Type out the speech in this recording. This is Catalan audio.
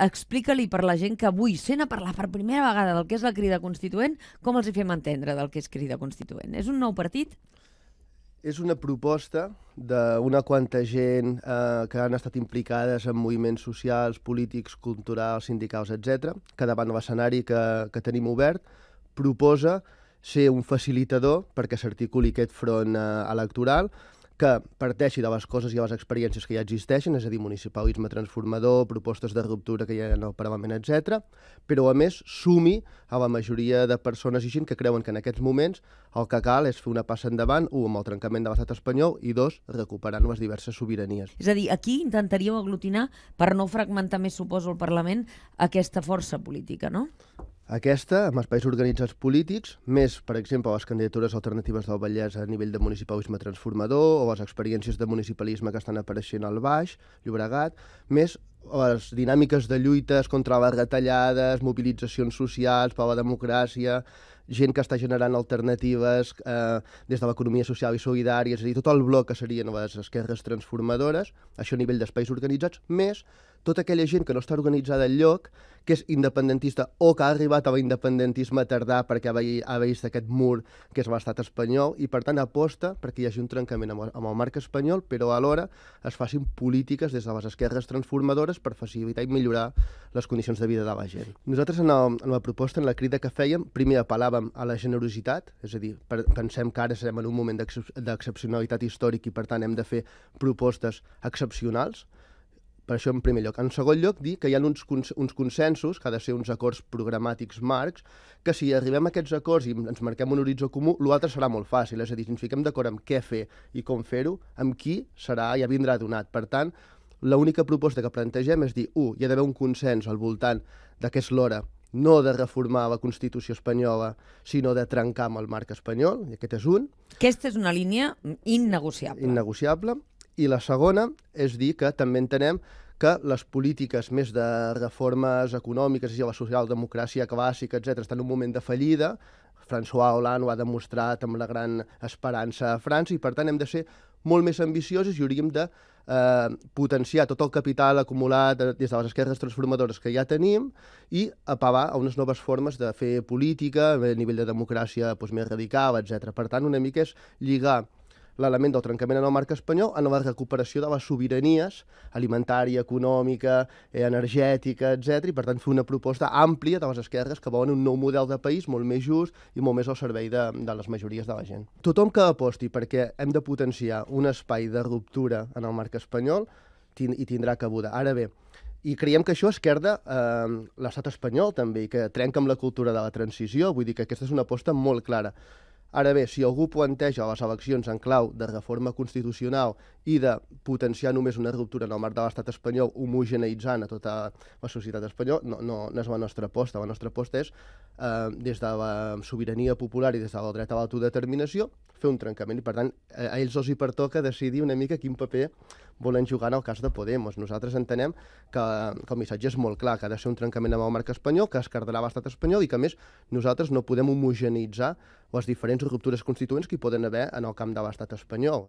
explica-li per la gent que avui sent a parlar per primera vegada del que és la crida constituent, com els hi fem entendre del que és crida constituent? És un nou partit? És una proposta d'una quanta gent eh, que han estat implicades en moviments socials, polítics, culturals, sindicals, etc, que davant l'escenari que, que tenim obert proposa ser un facilitador perquè s'articuli aquest front eh, electoral que parteixi de les coses i de les experiències que ja existeixen, és a dir, municipalisme transformador, propostes de ruptura que hi ha en el Parlament, etc. però a més sumi a la majoria de persones i gent que creuen que en aquests moments el que cal és fer una passa endavant, un, amb el trencament de l'estat espanyol, i dos, recuperant les diverses sobiranies. És a dir, aquí intentaríeu aglutinar, per no fragmentar més, suposo, el Parlament, aquesta força política, no? Aquesta, amb espais organitzats polítics, més, per exemple, les candidatures alternatives del Vallès a nivell de municipalisme transformador o les experiències de municipalisme que estan apareixent al Baix, Llobregat, més les dinàmiques de lluites contra les retallades, mobilitzacions socials per la democràcia, gent que està generant alternatives eh, des de l'economia social i solidària, és a dir, tot el bloc que serien les esquerres transformadores, això a nivell d'espais organitzats, més tota aquella gent que no està organitzada al lloc, que és independentista o que ha arribat a l'independentisme tardà perquè ha, ha vist aquest mur que és l'estat espanyol i per tant aposta perquè hi hagi un trencament amb, amb el marc espanyol però alhora es facin polítiques des de les esquerres transformadores per facilitar i millorar les condicions de vida de la gent. Nosaltres en, el, en la proposta, en la crida que fèiem, primer apel·làvem a la generositat, és a dir, per, pensem que ara estem en un moment d'excepcionalitat històric i per tant hem de fer propostes excepcionals, per això en primer lloc. En segon lloc, dir que hi ha uns, uns consensos, que ha de ser uns acords programàtics marcs, que si arribem a aquests acords i ens marquem un horitzó comú, l'altre serà molt fàcil, és a dir, si ens fiquem d'acord amb què fer i com fer-ho, amb qui serà, ja vindrà donat. Per tant, l'única proposta que plantegem és dir, un, hi ha d'haver un consens al voltant de què és l'hora no de reformar la Constitució espanyola, sinó de trencar amb el marc espanyol, i aquest és un. Aquesta és una línia innegociable. Innegociable. I la segona és dir que també entenem que les polítiques més de reformes econòmiques, dir, la socialdemocràcia clàssica, etc., estan en un moment de fallida. François Hollande ho ha demostrat amb la gran esperança a França i, per tant, hem de ser molt més ambiciosos i hauríem de eh, potenciar tot el capital acumulat des de les esquerres transformadores que ja tenim i apel·lar a unes noves formes de fer política a nivell de democràcia doncs, més radical, etc. Per tant, una mica és lligar l'element del trencament en el marc espanyol en la recuperació de les sobiranies alimentària, econòmica, eh, energètica, etc. i per tant fer una proposta àmplia de les esquerres que volen un nou model de país molt més just i molt més al servei de, de les majories de la gent. Tothom que aposti perquè hem de potenciar un espai de ruptura en el marc espanyol tin hi tindrà cabuda. Ara bé, i creiem que això esquerda eh, l'estat espanyol també, i que trenca amb la cultura de la transició, vull dir que aquesta és una aposta molt clara. Ara bé, si algú planteja les eleccions en clau de reforma constitucional i de potenciar només una ruptura en el marc de l'estat espanyol homogeneitzant a tota la societat espanyola, no, no, no és la nostra aposta. La nostra aposta és, eh, des de la sobirania popular i des del dret a l'autodeterminació, fer un trencament. I, per tant, a ells els hi pertoca decidir una mica quin paper volen jugar en el cas de Podemos. Nosaltres entenem que, que el missatge és molt clar, que ha de ser un trencament amb el marc espanyol, que es cardarà l'estat espanyol i que, més, nosaltres no podem homogenitzar les diferents ruptures constituents que hi poden haver en el camp de l'estat espanyol.